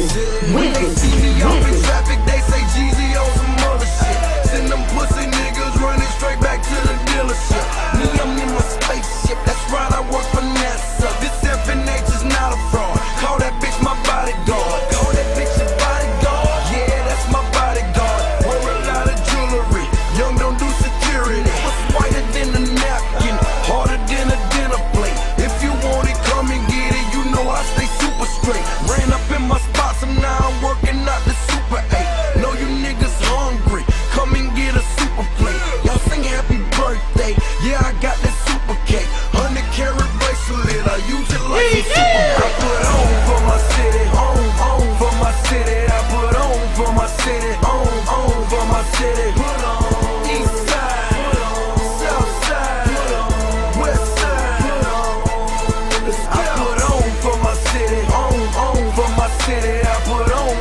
Wicked, wicked, they I'm working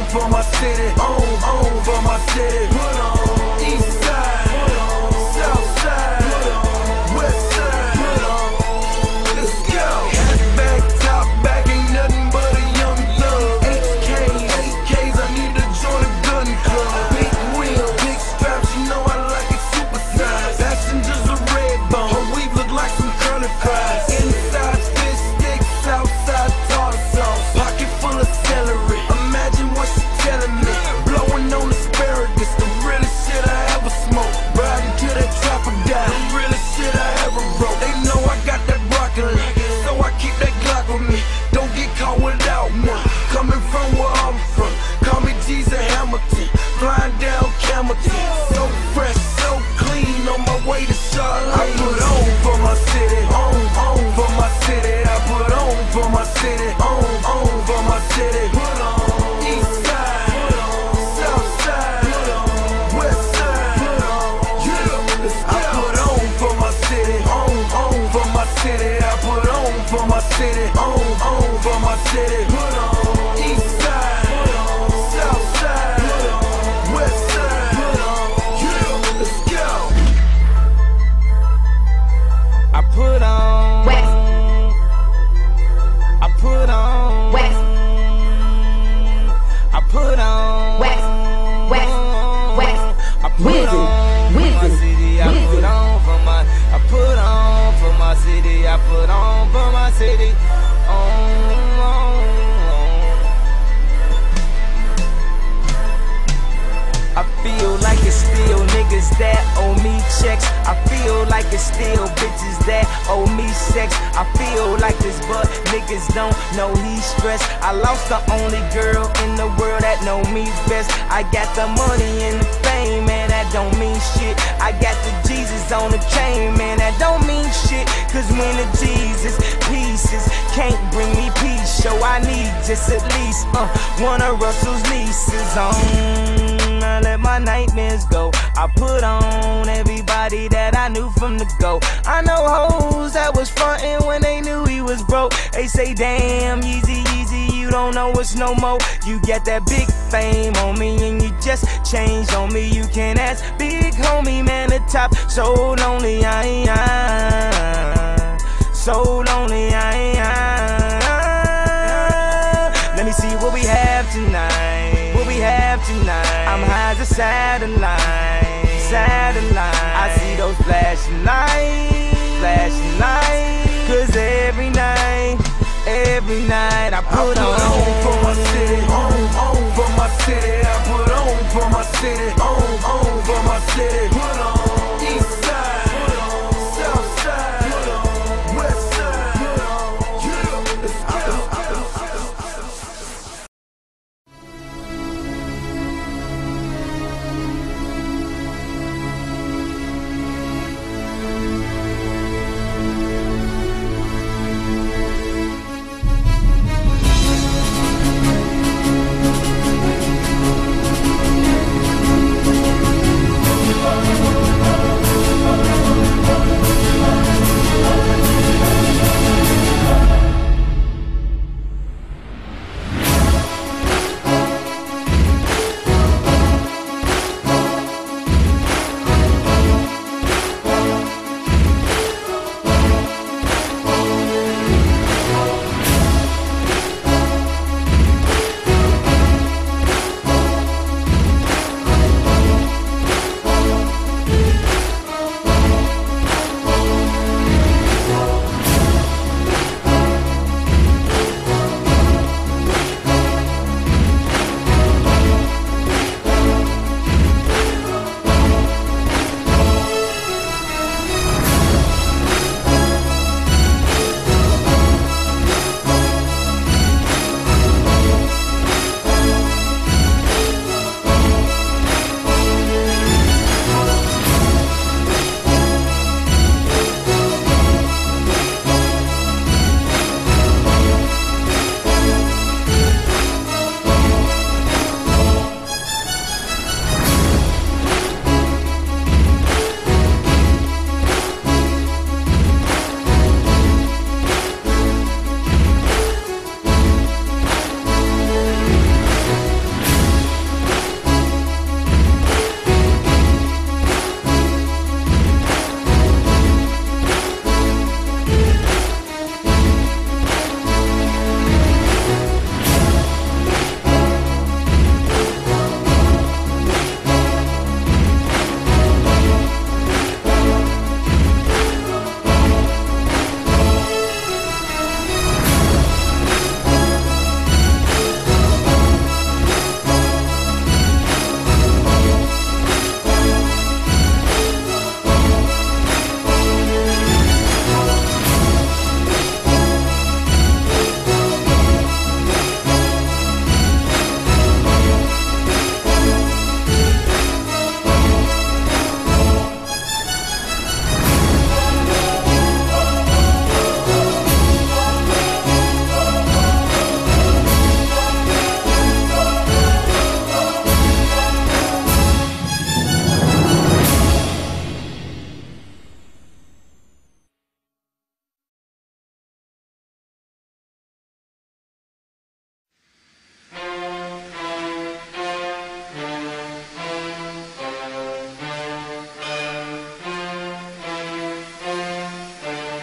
for my city. On, on for my city. Put on. Hamilton. Flying down Campbellton, so fresh, so clean on my way to Charlotte. I put on for my city, on, on for my city. I put on for my city, on, on for my city. Put on. I put on for my city, niggas that owe me checks. I feel like it's still bitches that owe me sex. I feel like this, but niggas don't know he's stressed. I lost the only girl in the world that know me best. I got the money and the fame, man, that don't mean shit. I got the Jesus on the chain, man, that don't mean shit. Cause when the Jesus pieces can't bring me peace, so I need just at least uh, one of Russell's nieces on. I put on everybody that I knew from the go. I know hoes that was frontin' when they knew he was broke. They say, damn, Yeezy, Yeezy, you don't know us no more. You get that big fame on me and you just changed on me. You can ask big homie, man, the top. So lonely, I am. So lonely, I am. Let me see what we have tonight. What we have tonight. I'm high as a satellite. Satellite. I see those flashing lights. Flashing lights. Cause every night, every night I I put put on for my city, on, on for my city. I put on for my city, on, on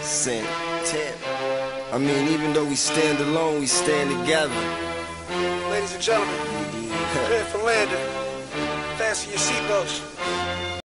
ten. I mean, even though we stand alone, we stand together. Ladies and gentlemen, prepare for landing. Fasten your seatbelts.